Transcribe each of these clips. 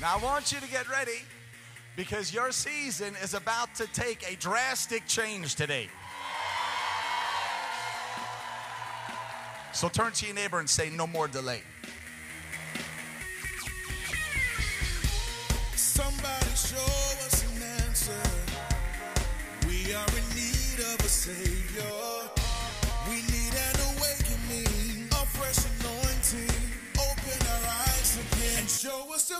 Now, I want you to get ready because your season is about to take a drastic change today. So turn to your neighbor and say, No more delay. Somebody show us an answer. We are in need of a savior. Hi,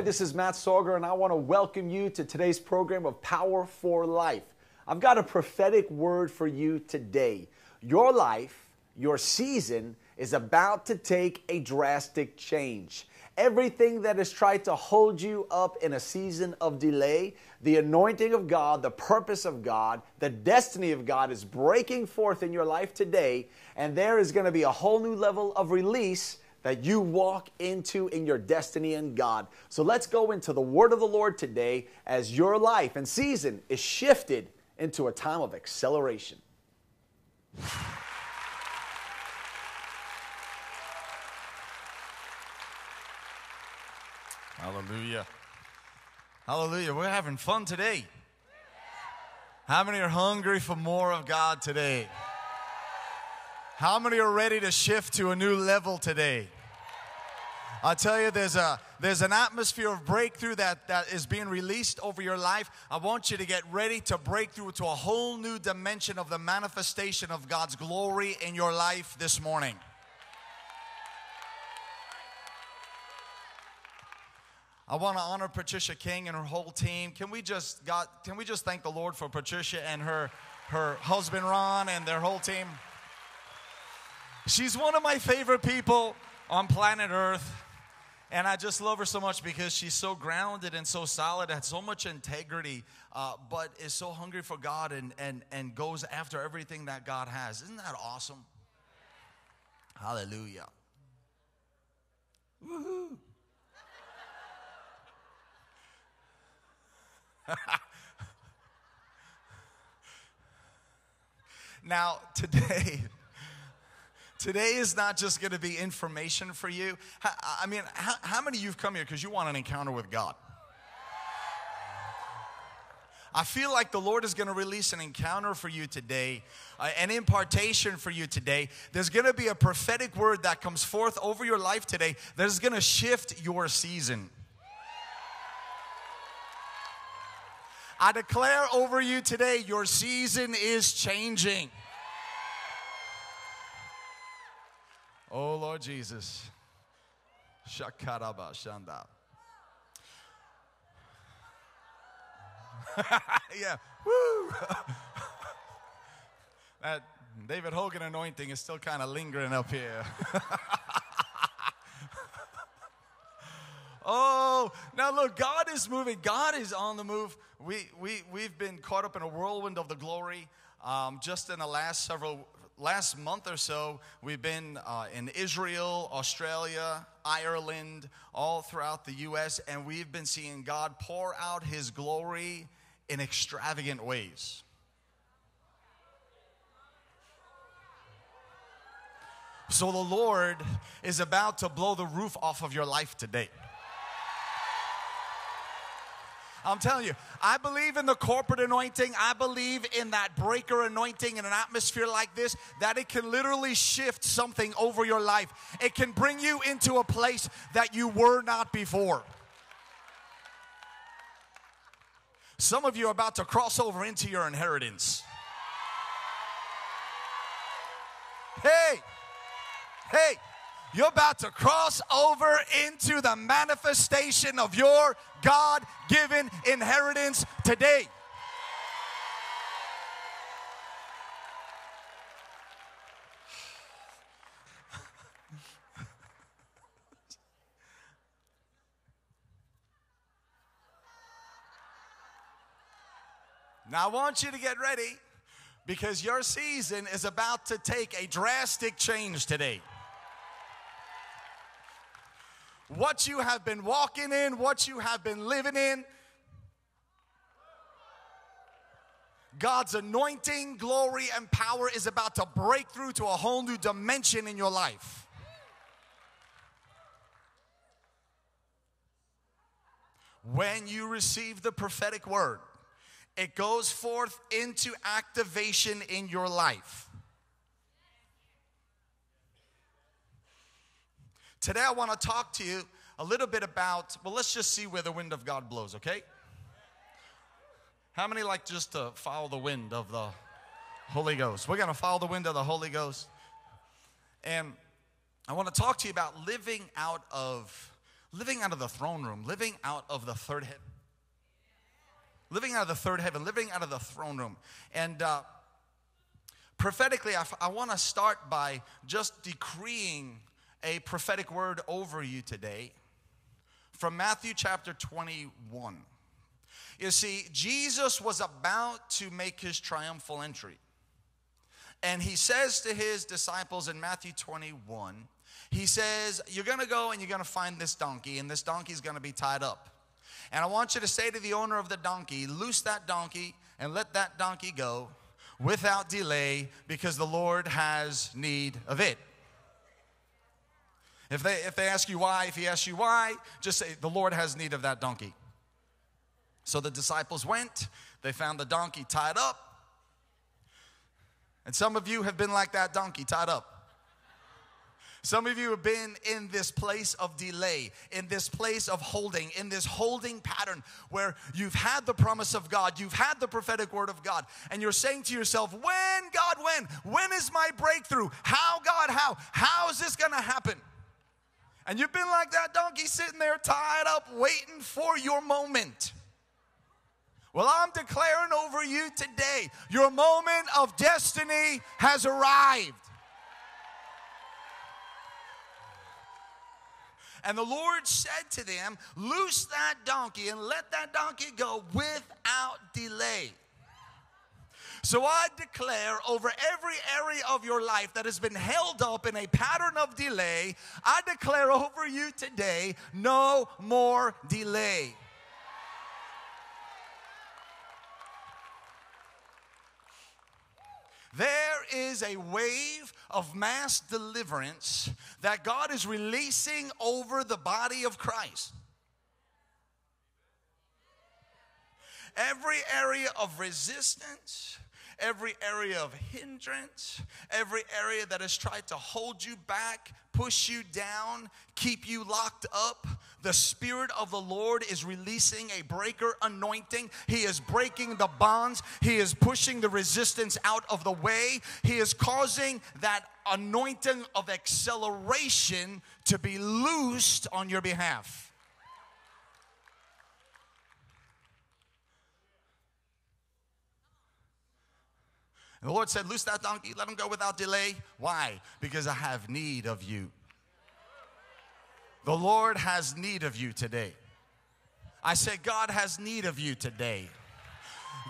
this is Matt Sorger, and I want to welcome you to today's program of Power for Life. I've got a prophetic word for you today. Your life, your season, is about to take a drastic change. Everything that has tried to hold you up in a season of delay, the anointing of God, the purpose of God, the destiny of God is breaking forth in your life today, and there is going to be a whole new level of release that you walk into in your destiny in God. So let's go into the word of the Lord today as your life and season is shifted into a time of acceleration. Hallelujah. Hallelujah. We're having fun today. How many are hungry for more of God today? How many are ready to shift to a new level today? I tell you, there's a there's an atmosphere of breakthrough that, that is being released over your life. I want you to get ready to break through to a whole new dimension of the manifestation of God's glory in your life this morning. I want to honor Patricia King and her whole team. Can we just God, can we just thank the Lord for Patricia and her her husband Ron and their whole team? She's one of my favorite people on planet Earth. And I just love her so much because she's so grounded and so solid, has so much integrity, uh, but is so hungry for God and, and, and goes after everything that God has. Isn't that awesome? Hallelujah. Woohoo. now, today, today is not just going to be information for you. I mean, how, how many of you have come here because you want an encounter with God? I feel like the Lord is going to release an encounter for you today, uh, an impartation for you today. There's going to be a prophetic word that comes forth over your life today that is going to shift your season. I declare over you today, your season is changing. Oh, Lord Jesus. Shakaraba Shanda. yeah. Woo. that David Hogan anointing is still kind of lingering up here. Oh, now look, God is moving. God is on the move. We, we, we've been caught up in a whirlwind of the glory. Um, just in the last several, last month or so, we've been uh, in Israel, Australia, Ireland, all throughout the U.S., and we've been seeing God pour out His glory in extravagant ways. So the Lord is about to blow the roof off of your life today. I'm telling you, I believe in the corporate anointing. I believe in that breaker anointing in an atmosphere like this, that it can literally shift something over your life. It can bring you into a place that you were not before. Some of you are about to cross over into your inheritance. Hey, hey, you're about to cross over into the manifestation of your God given inheritance today. Now, I want you to get ready because your season is about to take a drastic change today. What you have been walking in, what you have been living in. God's anointing, glory, and power is about to break through to a whole new dimension in your life. When you receive the prophetic word, it goes forth into activation in your life. Today, I want to talk to you a little bit about, well, let's just see where the wind of God blows, okay? How many like just to follow the wind of the Holy Ghost? We're going to follow the wind of the Holy Ghost. And I want to talk to you about living out of living out of the throne room, living out of the third heaven. Living out of the third heaven, living out of the throne room. And uh, prophetically, I, I want to start by just decreeing a prophetic word over you today from Matthew chapter 21. You see, Jesus was about to make his triumphal entry. And he says to his disciples in Matthew 21, he says, You're gonna go and you're gonna find this donkey, and this donkey is gonna be tied up. And I want you to say to the owner of the donkey, Loose that donkey and let that donkey go without delay because the Lord has need of it. If they, if they ask you why, if he asks you why, just say, The Lord has need of that donkey. So the disciples went, they found the donkey tied up. And some of you have been like that donkey tied up. Some of you have been in this place of delay, in this place of holding, in this holding pattern where you've had the promise of God, you've had the prophetic word of God, and you're saying to yourself, When, God, when? When is my breakthrough? How, God, how? How is this gonna happen? And you've been like that donkey sitting there tied up, waiting for your moment. Well, I'm declaring over you today your moment of destiny has arrived. And the Lord said to them, Loose that donkey and let that donkey go without delay. So I declare over every area of your life that has been held up in a pattern of delay, I declare over you today no more delay. There is a wave of mass deliverance that God is releasing over the body of Christ. Every area of resistance, every area of hindrance, every area that has tried to hold you back, push you down, keep you locked up. The Spirit of the Lord is releasing a breaker anointing. He is breaking the bonds. He is pushing the resistance out of the way. He is causing that anointing of acceleration to be loosed on your behalf. And the Lord said, Loose that donkey, let him go without delay. Why? Because I have need of you. The Lord has need of you today. I said, God has need of you today.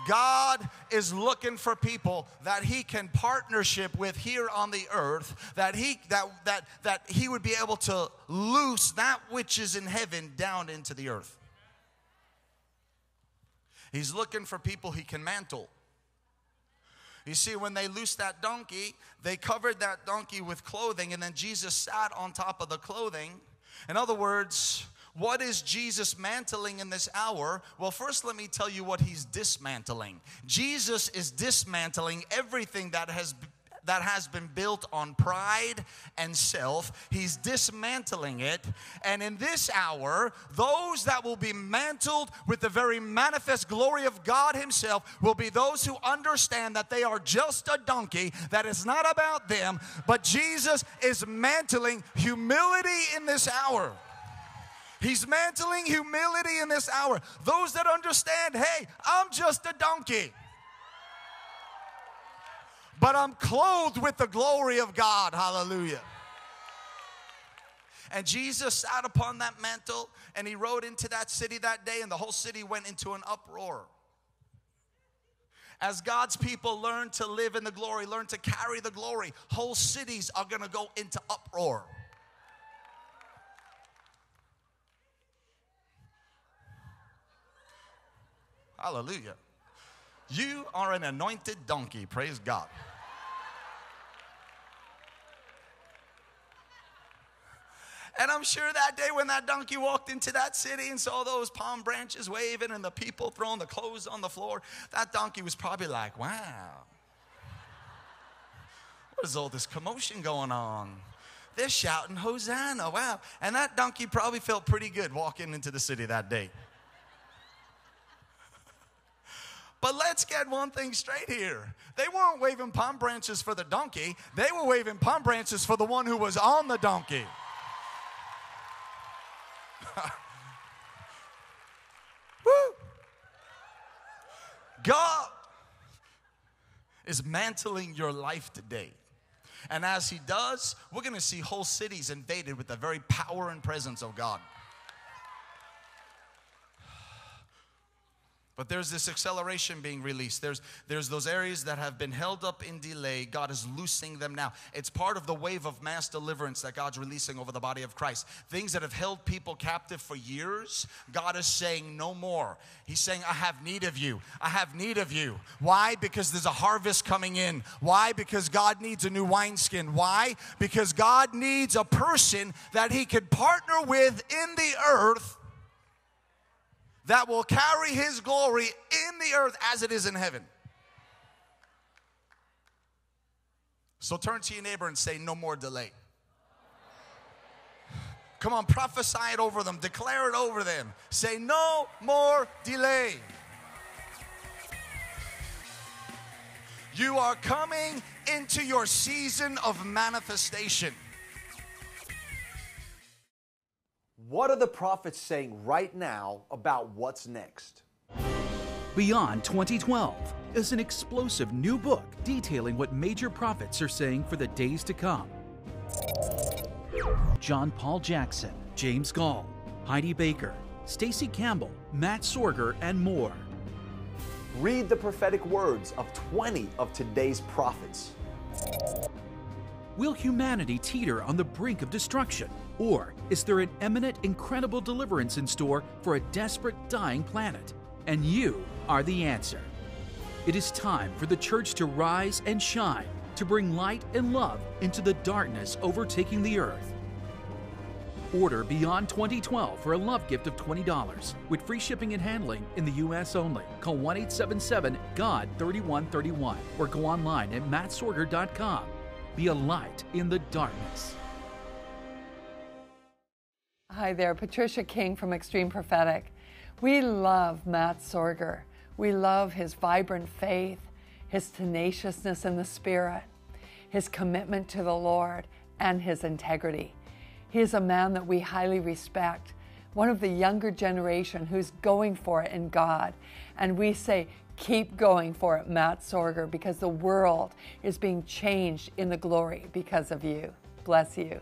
God is looking for people that he can partnership with here on the earth that he that that that he would be able to loose that which is in heaven down into the earth. He's looking for people he can mantle. You see, when they loosed that donkey, they covered that donkey with clothing, and then Jesus sat on top of the clothing. In other words, what is Jesus mantling in this hour? Well, first, let me tell you what he's dismantling. Jesus is dismantling everything that has that has been built on pride and self. He's dismantling it. And in this hour, those that will be mantled with the very manifest glory of God Himself will be those who understand that they are just a donkey, that it's not about them, but Jesus is mantling humility in this hour. He's mantling humility in this hour. Those that understand, hey, I'm just a donkey but I'm clothed with the glory of God. Hallelujah. And Jesus sat upon that mantle and he rode into that city that day, and the whole city went into an uproar. As God's people learn to live in the glory, learn to carry the glory, whole cities are gonna go into uproar. Hallelujah. You are an anointed donkey. Praise God. And I'm sure that day when that donkey walked into that city and saw those palm branches waving and the people throwing the clothes on the floor, that donkey was probably like, wow, what is all this commotion going on? They're shouting, Hosanna, wow. And that donkey probably felt pretty good walking into the city that day. But let's get one thing straight here. They weren't waving palm branches for the donkey, they were waving palm branches for the one who was on the donkey. Woo! God is mantling your life today. And as He does, we're going to see whole cities invaded with the very power and presence of God. But there's this acceleration being released. There's, there's those areas that have been held up in delay. God is loosing them now. It's part of the wave of mass deliverance that God's releasing over the body of Christ. Things that have held people captive for years, God is saying no more. He's saying, I have need of you. I have need of you. Why? Because there's a harvest coming in. Why? Because God needs a new wineskin. Why? Because God needs a person that He could partner with in the earth that will carry his glory in the earth as it is in heaven. So turn to your neighbor and say, No more delay. Come on, prophesy it over them, declare it over them. Say, No more delay. You are coming into your season of manifestation. What are the prophets saying right now about what's next? Beyond 2012 is an explosive new book detailing what major prophets are saying for the days to come. John Paul Jackson, James Goll, Heidi Baker, Stacy Campbell, Matt Sorger, and more. Read the prophetic words of 20 of today's prophets. Will humanity teeter on the brink of destruction? Or is there an imminent, incredible deliverance in store for a desperate, dying planet? And you are the answer. It is time for the church to rise and shine, to bring light and love into the darkness overtaking the earth. Order Beyond 2012 for a love gift of $20 with free shipping and handling in the U.S. only. Call 1 877 GOD 3131 or go online at mattsorger.com. Be a light in the darkness. Hi there, Patricia King from Extreme Prophetic. We love Matt Sorger. We love his vibrant faith, his tenaciousness in the Spirit, his commitment to the Lord, and his integrity. He is a man that we highly respect, one of the younger generation who's going for it in God. And we say, keep going for it, Matt Sorger, because the world is being changed in the glory because of you. Bless you.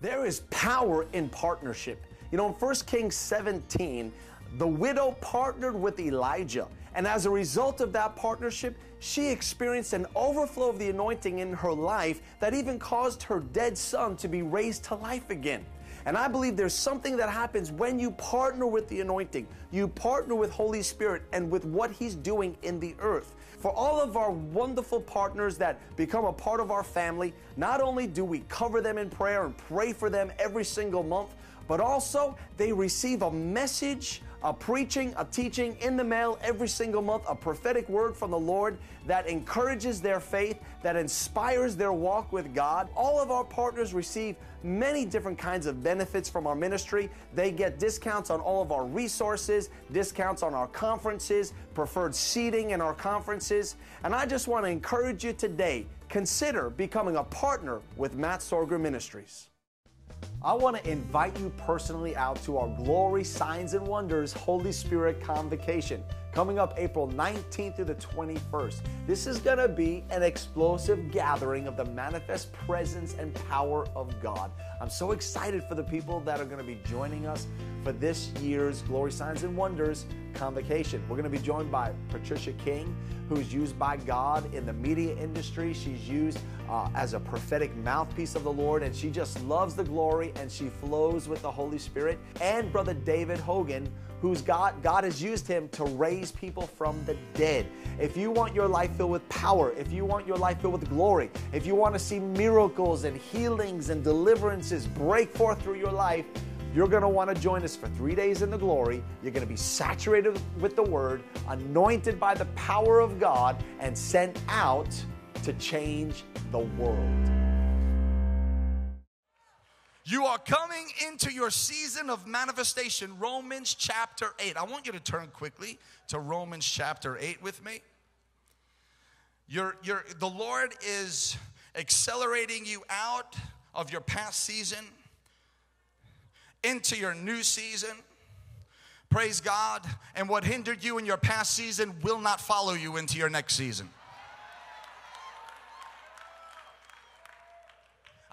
There is power in partnership. You know, in 1 Kings 17, the widow partnered with Elijah. And as a result of that partnership, she experienced an overflow of the anointing in her life that even caused her dead son to be raised to life again. And I believe there's something that happens when you partner with the anointing. You partner with Holy Spirit and with what He's doing in the earth. For all of our wonderful partners that become a part of our family, not only do we cover them in prayer and pray for them every single month, but also they receive a message, a preaching, a teaching in the mail every single month, a prophetic word from the Lord that encourages their faith, that inspires their walk with God. All of our partners receive many different kinds of benefits from our ministry. They get discounts on all of our resources, discounts on our conferences, preferred seating in our conferences. And I just want to encourage you today consider becoming a partner with Matt Sorger Ministries. I want to invite you personally out to our Glory Signs and Wonders Holy Spirit Convocation coming up April 19th through the 21st. This is going to be an explosive gathering of the manifest presence and power of God. I'm so excited for the people that are going to be joining us for this year's Glory Signs and Wonders convocation. We're going to be joined by Patricia King, who's used by God in the media industry. She's used uh, as a prophetic mouthpiece of the Lord, and she just loves the glory and she flows with the Holy Spirit. And Brother David Hogan, who's God, God has used him to raise people from the dead. If you want your life filled with power, if you want your life filled with glory, if you want to see miracles and healings and deliverances break forth through your life, you're going to want to join us for three days in the glory. You're going to be saturated with the word, anointed by the power of God, and sent out to change the world. You are coming into your season of manifestation, Romans chapter 8. I want you to turn quickly to Romans chapter 8 with me. You're, you're, the Lord is accelerating you out of your past season into your new season. Praise God. And what hindered you in your past season will not follow you into your next season.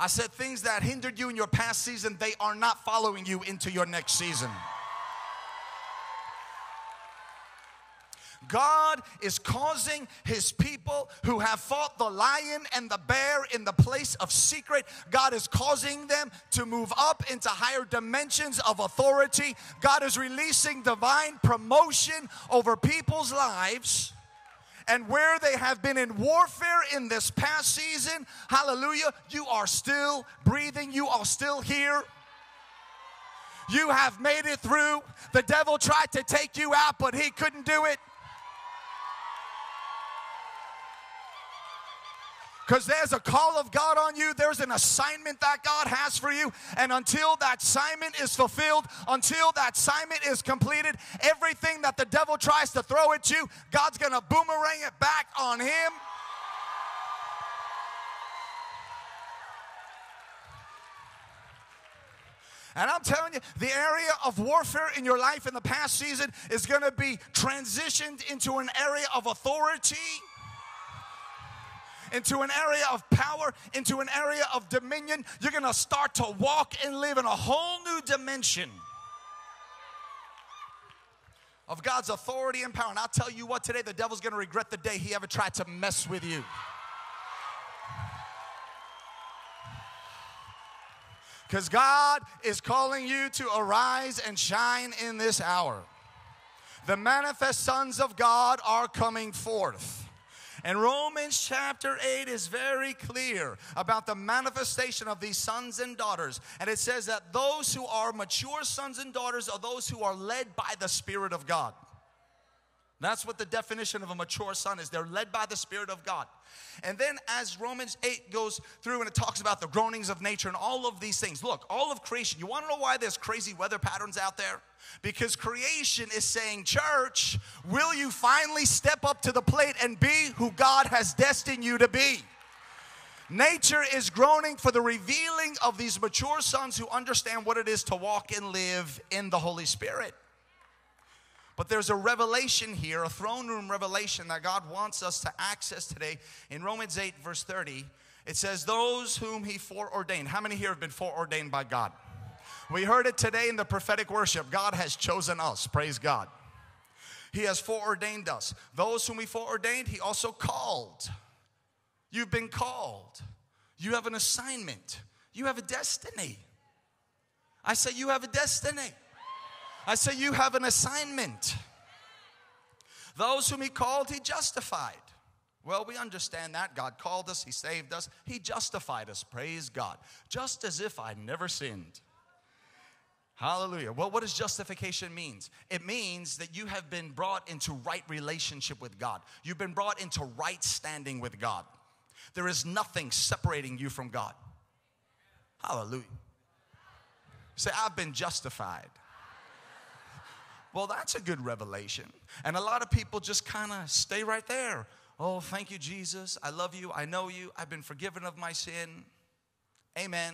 I said things that hindered you in your past season, they are not following you into your next season. God is causing his people who have fought the lion and the bear in the place of secret, God is causing them to move up into higher dimensions of authority. God is releasing divine promotion over people's lives. And where they have been in warfare in this past season, hallelujah, you are still breathing, you are still here. You have made it through. The devil tried to take you out, but he couldn't do it. Because there's a call of God on you, there's an assignment that God has for you. And until that assignment is fulfilled, until that assignment is completed, everything that the devil tries to throw at you, God's gonna boomerang it back on him. And I'm telling you, the area of warfare in your life in the past season is going to be transitioned into an area of authority into an area of power, into an area of dominion. You're going to start to walk and live in a whole new dimension of God's authority and power. And I'll tell you what, today the devil's going to regret the day he ever tried to mess with you. Because God is calling you to arise and shine in this hour. The manifest sons of God are coming forth. And Romans chapter 8 is very clear about the manifestation of these sons and daughters. And it says that those who are mature sons and daughters are those who are led by the Spirit of God. That's what the definition of a mature son is. They're led by the Spirit of God. And then, as Romans 8 goes through and it talks about the groanings of nature and all of these things, look, all of creation, you wanna know why there's crazy weather patterns out there? Because creation is saying, Church, will you finally step up to the plate and be who God has destined you to be? Nature is groaning for the revealing of these mature sons who understand what it is to walk and live in the Holy Spirit. But there's a revelation here, a throne room revelation that God wants us to access today. In Romans 8, verse 30, it says, Those whom he foreordained. How many here have been foreordained by God? We heard it today in the prophetic worship. God has chosen us. Praise God. He has foreordained us. Those whom he foreordained, he also called. You've been called. You have an assignment. You have a destiny. I say, You have a destiny. I say, You have an assignment. Those whom He called, He justified. Well, we understand that. God called us, He saved us, He justified us. Praise God. Just as if I never sinned. Hallelujah. Well, what does justification means? It means that you have been brought into right relationship with God. You've been brought into right standing with God. There is nothing separating you from God. Hallelujah. Say, I've been justified. Well, that's a good revelation. And a lot of people just kind of stay right there. Oh, thank you, Jesus. I love you. I know you. I've been forgiven of my sin. Amen.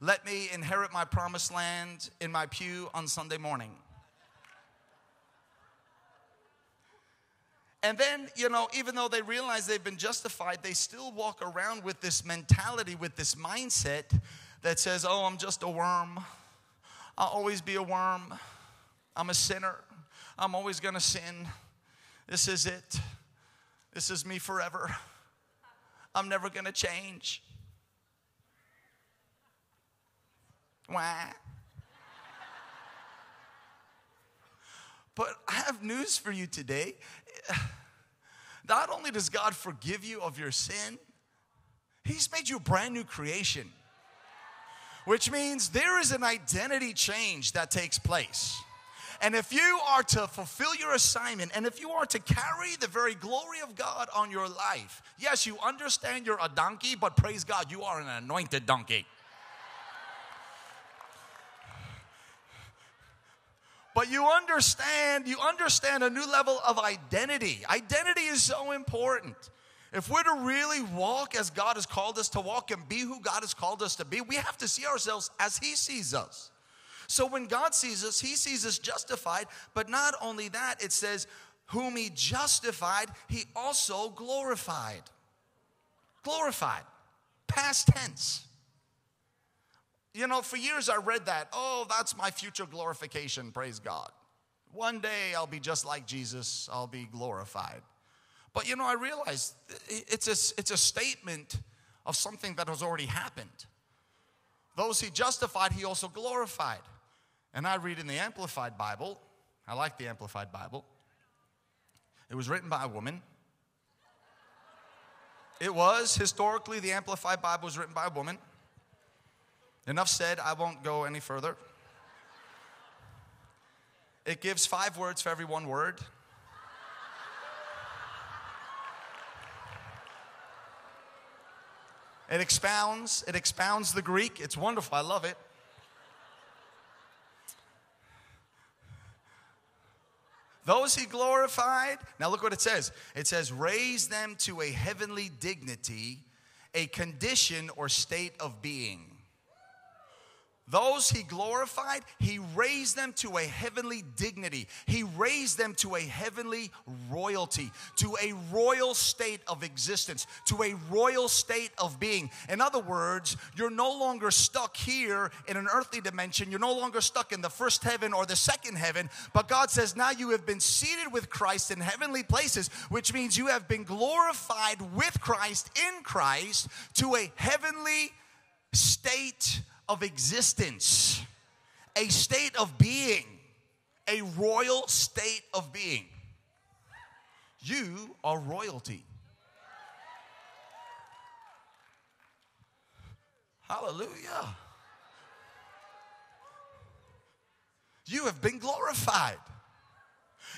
Let me inherit my promised land in my pew on Sunday morning. And then, you know, even though they realize they've been justified, they still walk around with this mentality, with this mindset that says, oh, I'm just a worm. I'll always be a worm. I'm a sinner. I'm always going to sin. This is it. This is me forever. I'm never going to change. Wah. But I have news for you today. Not only does God forgive you of your sin, He's made you a brand new creation, which means there is an identity change that takes place. And if you are to fulfill your assignment and if you are to carry the very glory of God on your life, yes, you understand you're a donkey, but praise God, you are an anointed donkey. but you understand you understand a new level of identity. Identity is so important. If we're to really walk as god has called us to walk and be who god has called us to be we have to see ourselves as he sees us so when god sees us he sees us justified but not only that it says whom he justified he also glorified glorified past tense you know, for years I read that. Oh, that's my future glorification. Praise God. One day I'll be just like Jesus, I'll be glorified. But you know, I realized it's a, it's a statement of something that has already happened. Those he justified, he also glorified. And I read in the Amplified Bible, I like the Amplified Bible. It was written by a woman. It was, historically, the Amplified Bible was written by a woman. Enough said, I won't go any further. It gives five words for every one word. It expounds, it expounds the Greek. It's wonderful. I love it. Those he glorified, now look what it says. It says, raise them to a heavenly dignity, a condition or state of being. Those he glorified, he raised them to a heavenly dignity. He raised them to a heavenly royalty, to a royal state of existence, to a royal state of being. In other words, you're no longer stuck here in an earthly dimension. You're no longer stuck in the first heaven or the second heaven. But God says, now you have been seated with Christ in heavenly places, which means you have been glorified with Christ in Christ to a heavenly state of existence, a state of being, a royal state of being. You are royalty. Hallelujah. You have been glorified.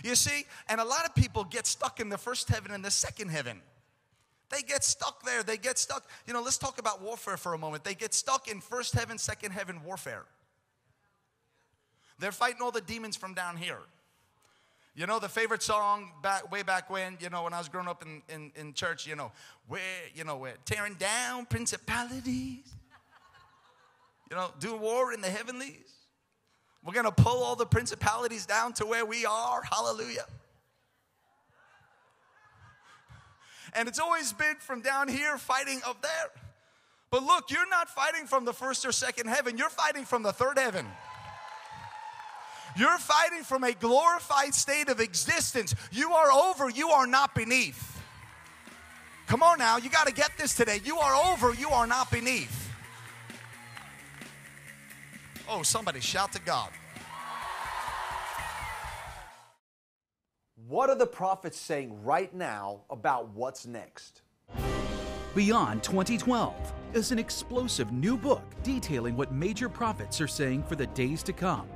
You see, and a lot of people get stuck in the first heaven and the second heaven. They get stuck there. They get stuck. You know, let's talk about warfare for a moment. They get stuck in first heaven, second heaven warfare. They're fighting all the demons from down here. You know, the favorite song back way back when, you know, when I was growing up in, in, in church, you know, we're, you know, we're tearing down principalities. You know, do war in the heavenlies. We're gonna pull all the principalities down to where we are. Hallelujah. And it's always been from down here fighting up there. But look, you're not fighting from the first or second heaven, you're fighting from the third heaven. You're fighting from a glorified state of existence. You are over, you are not beneath. Come on now, you got to get this today. You are over, you are not beneath. Oh, somebody shout to God. What are the prophets saying right now about what's next? Beyond 2012 is an explosive new book detailing what major prophets are saying for the days to come.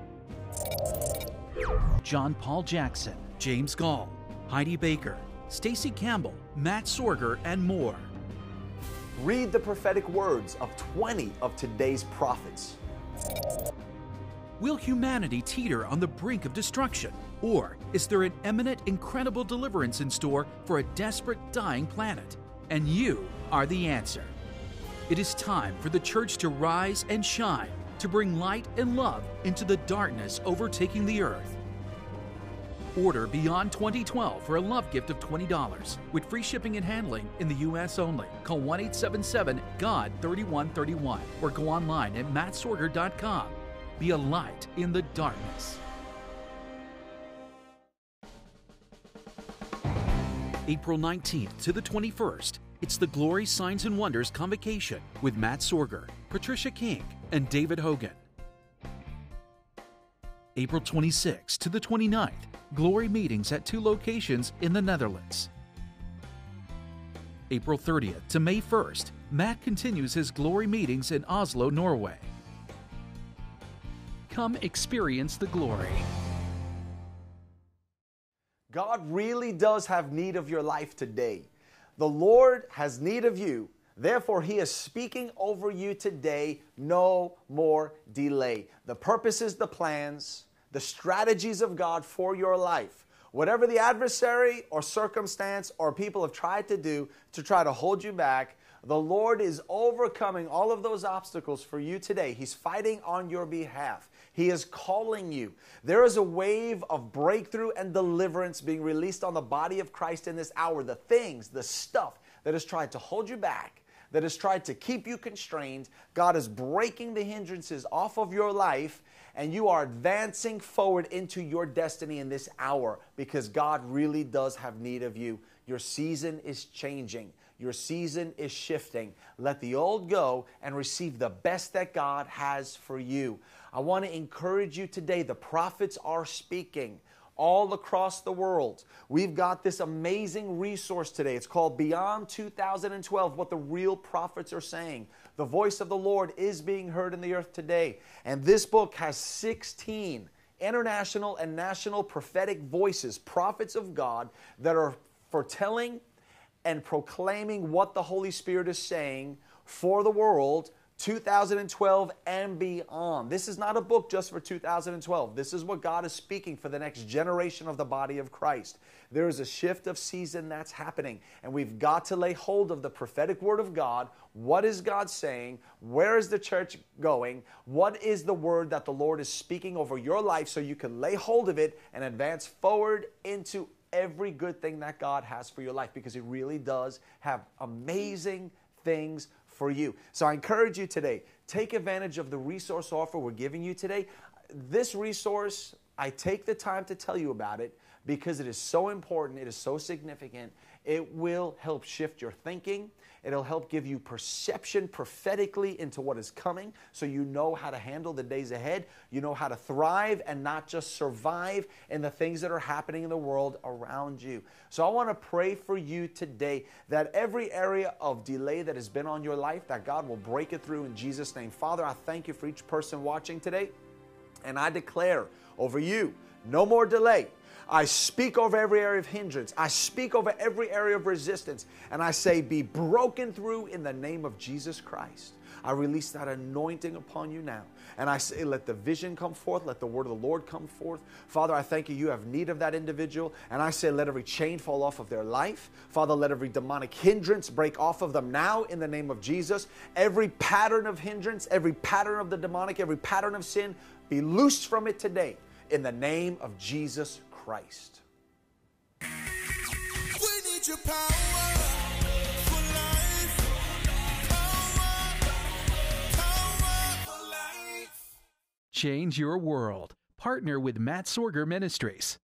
John Paul Jackson, James Goll, Heidi Baker, Stacy Campbell, Matt Sorger, and more. Read the prophetic words of 20 of today's prophets. Will humanity teeter on the brink of destruction? Or is there an imminent, incredible deliverance in store for a desperate, dying planet? And you are the answer. It is time for the church to rise and shine, to bring light and love into the darkness overtaking the earth. Order Beyond 2012 for a love gift of $20 with free shipping and handling in the U.S. only. Call 1 877 GOD 3131 or go online at mattsorger.com. Be a light in the darkness. April 19th to the 21st, it's the Glory Signs and Wonders Convocation with Matt Sorger, Patricia King, and David Hogan. April 26th to the 29th, Glory meetings at two locations in the Netherlands. April 30th to May 1st, Matt continues his Glory meetings in Oslo, Norway. Come experience the glory. God really does have need of your life today. The Lord has need of you. Therefore, He is speaking over you today. No more delay. The purposes, the plans, the strategies of God for your life. Whatever the adversary or circumstance or people have tried to do to try to hold you back, the Lord is overcoming all of those obstacles for you today. He's fighting on your behalf. He is calling you. There is a wave of breakthrough and deliverance being released on the body of Christ in this hour. The things, the stuff that has tried to hold you back, that has tried to keep you constrained, God is breaking the hindrances off of your life and you are advancing forward into your destiny in this hour because God really does have need of you. Your season is changing. Your season is shifting. Let the old go and receive the best that God has for you. I want to encourage you today. The prophets are speaking all across the world. We've got this amazing resource today. It's called Beyond 2012 What the Real Prophets Are Saying. The voice of the Lord is being heard in the earth today. And this book has 16 international and national prophetic voices, prophets of God, that are foretelling and proclaiming what the Holy Spirit is saying for the world 2012 and beyond. This is not a book just for 2012. This is what God is speaking for the next generation of the body of Christ. There is a shift of season that's happening, and we've got to lay hold of the prophetic word of God. What is God saying? Where is the church going? What is the word that the Lord is speaking over your life so you can lay hold of it and advance forward into every good thing that God has for your life because He really does have amazing things for you. So I encourage you today, take advantage of the resource offer we're giving you today. This resource, I take the time to tell you about it because it is so important, it is so significant. It will help shift your thinking. It'll help give you perception prophetically into what is coming so you know how to handle the days ahead. You know how to thrive and not just survive in the things that are happening in the world around you. So I want to pray for you today that every area of delay that has been on your life, that God will break it through in Jesus' name. Father, I thank you for each person watching today. And I declare over you no more delay. I speak over every area of hindrance. I speak over every area of resistance. And I say, be broken through in the name of Jesus Christ. I release that anointing upon you now. And I say, let the vision come forth, let the word of the Lord come forth. Father, I thank you, you have need of that individual. And I say, let every chain fall off of their life. Father, let every demonic hindrance break off of them now in the name of Jesus. Every pattern of hindrance, every pattern of the demonic, every pattern of sin, be loosed from it today in the name of Jesus Christ. We need your power for life. Power, power for life. Change your world. Partner with Matt Sorger Ministries.